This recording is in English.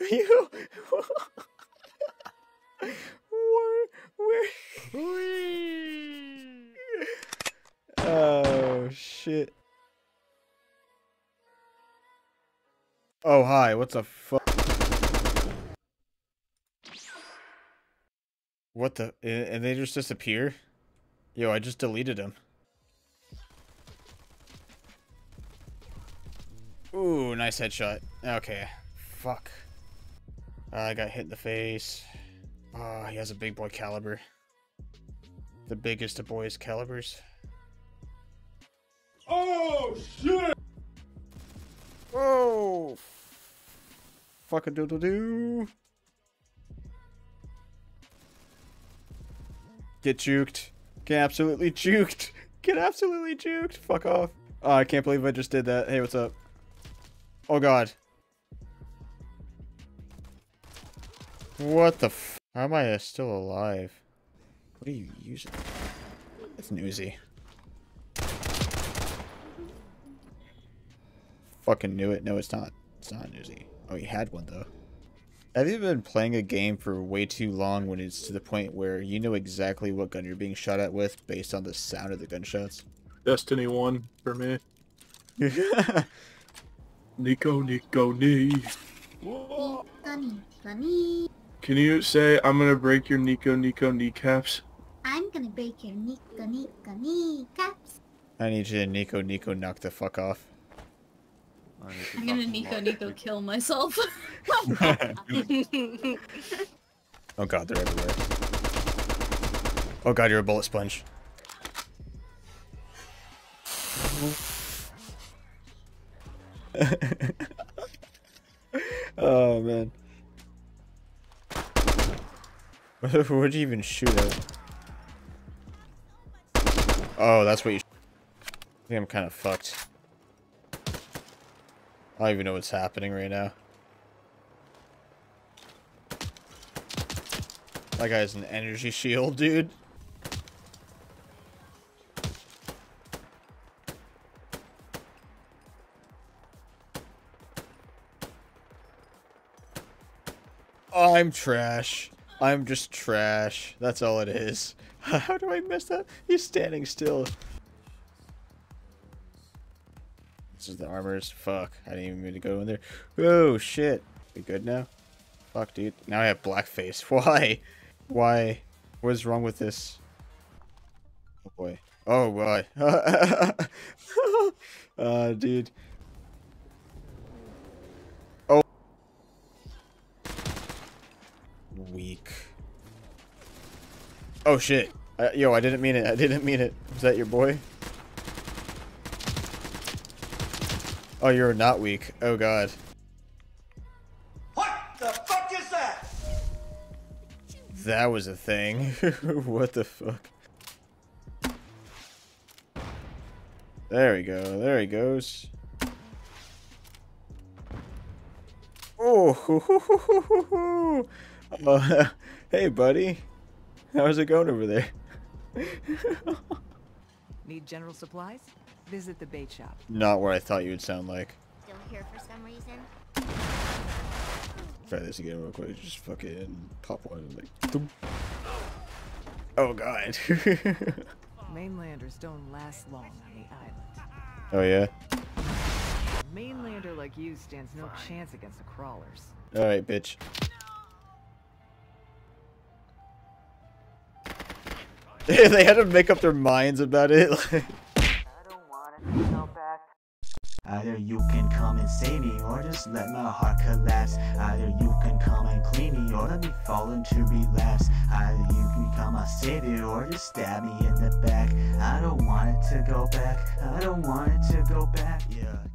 you. where? Where? oh shit. Oh hi. What the? What the? And they just disappear? Yo, I just deleted them. Ooh, nice headshot. Okay. Fuck. Uh, I got hit in the face. Oh, he has a big boy caliber. The biggest of boys' calibers. Oh, shit! Whoa! Fuck a doodle doo. Get juked. Get absolutely juked. Get absolutely juked. Fuck off. Oh, I can't believe I just did that. Hey, what's up? Oh god. What the f- How am I still alive? What are you using? It's newsy. Fucking knew it. No, it's not. It's not newsy. Oh, he had one though. Have you been playing a game for way too long when it's to the point where you know exactly what gun you're being shot at with based on the sound of the gunshots? Destiny 1 for me. Nico, Nico, knee. Can you say, I'm gonna break your Nico, Nico kneecaps? I'm gonna break your Nico, Nico kneecaps. I need you to Nico, Nico knock the fuck off. I'm gonna Nico Nico kill myself. oh god, they're everywhere. Oh god, you're a bullet sponge. oh man. What'd you even shoot at? Oh, that's what you. I think I'm kind of fucked. I don't even know what's happening right now. That guy's an energy shield, dude. I'm trash. I'm just trash. That's all it is. How do I miss that? He's standing still. This is the armors. Fuck. I didn't even mean to go in there. Oh, shit. We good now? Fuck, dude. Now I have blackface. Why? Why? What is wrong with this? Oh, boy. Oh, boy. uh, dude. Weak. Oh, shit. Uh, yo, I didn't mean it. I didn't mean it. Was that your boy? Oh, you're not weak. Oh, God. What the fuck is that? That was a thing. what the fuck? There we go. There he goes. Oh, uh, hey, buddy. How's it going over there? Need general supplies? Visit the bait shop. Not what I thought you would sound like. Still here for some reason. Try this again real quick. Just fucking pop one and like. Boom. Oh god. Mainlanders don't last long on the island. oh yeah. A mainlander like you stands no chance against the crawlers. All right, bitch. they had to make up their minds about it. Either you can come and save me, or just let my heart collapse. Either you can come and clean me, or let me fall into relapse. Either you can become my savior, or just stab me in the back. I don't want it to go back. I don't want it to go back. Yeah.